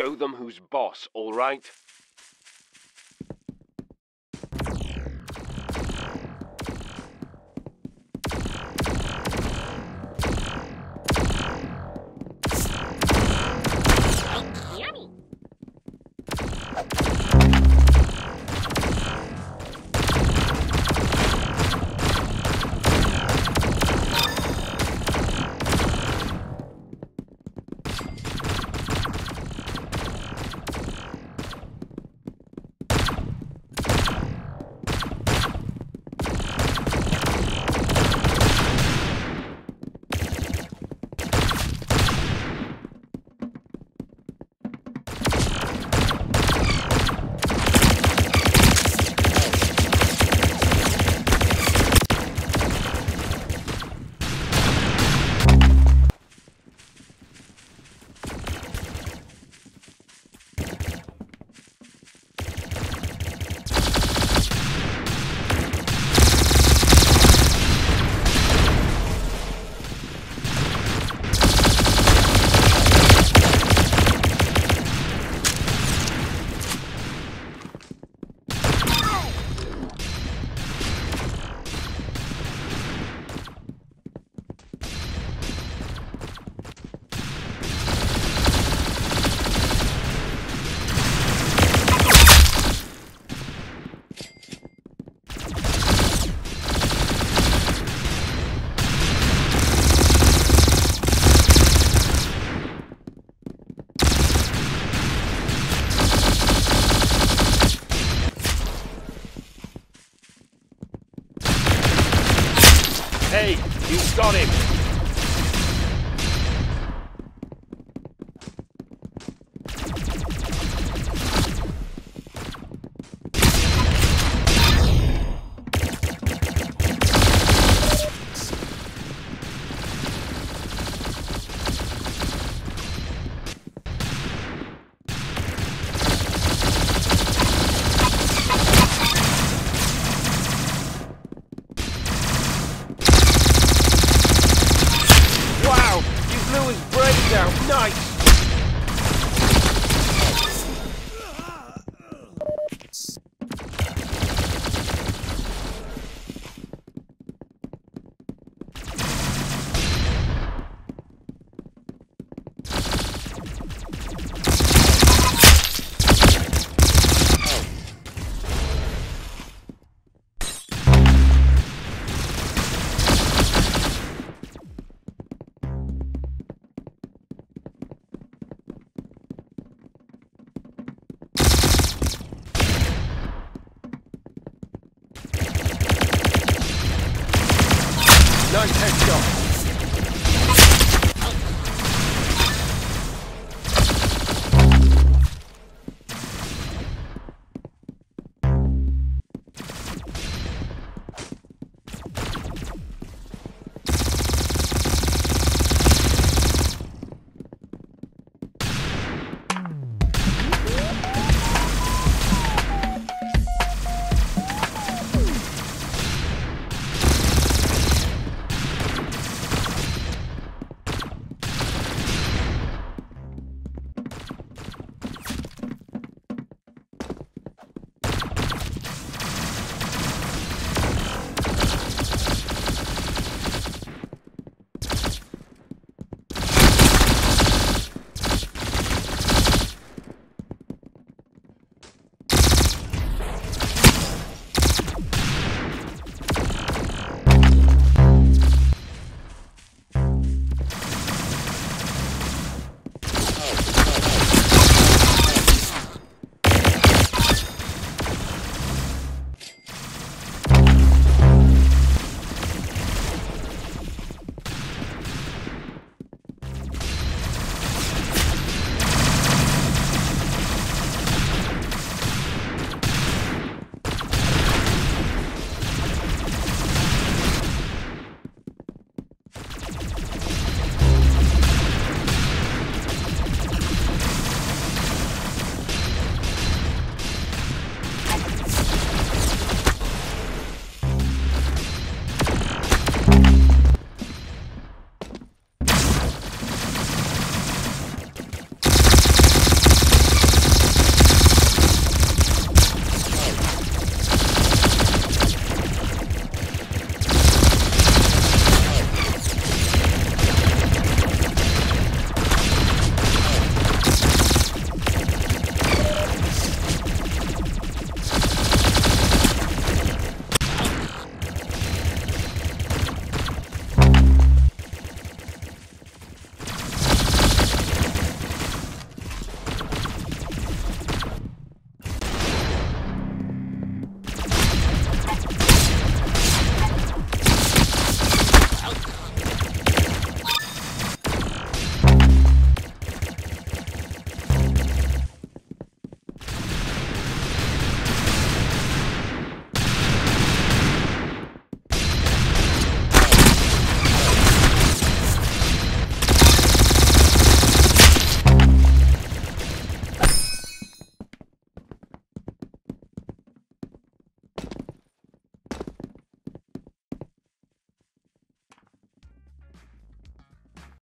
Show them who's boss, all right? You got him! Nice headshot!